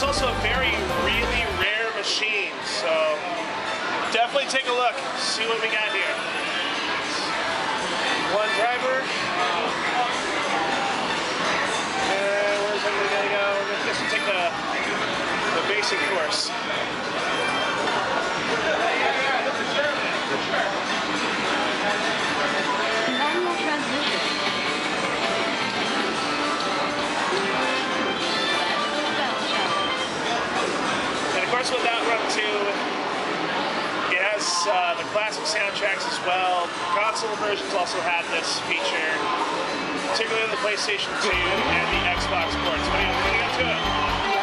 it's also a very really rare machine, so definitely take a look, see what we got here. One driver. And where's everybody gonna go? We're gonna take the, the basic course. well. Console versions also had this feature, particularly on the PlayStation 2 and the Xbox One. So, anyway, we're going to get to it.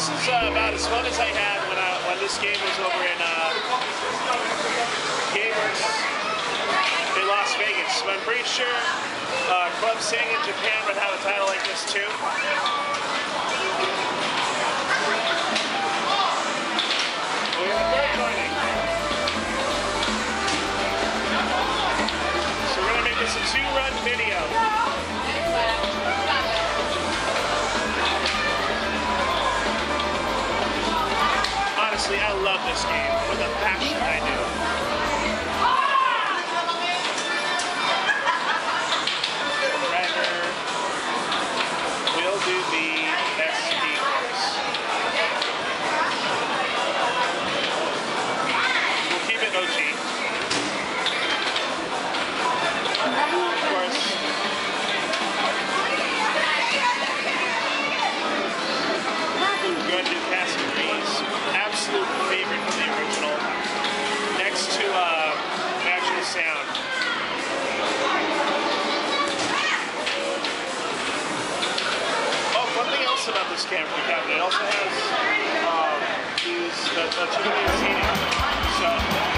This is uh, about as fun as I had when I when this game was over in uh, Gameworks in Las Vegas. I'm pretty sure uh, Club Sega in Japan would have a title like this too. Magical Sound. Oh, something else about this camera cabinet. It also has um, these the, the seating. So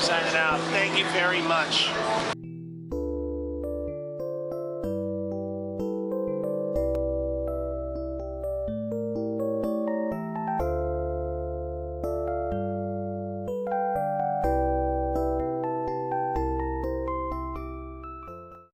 signing out. Thank you very much.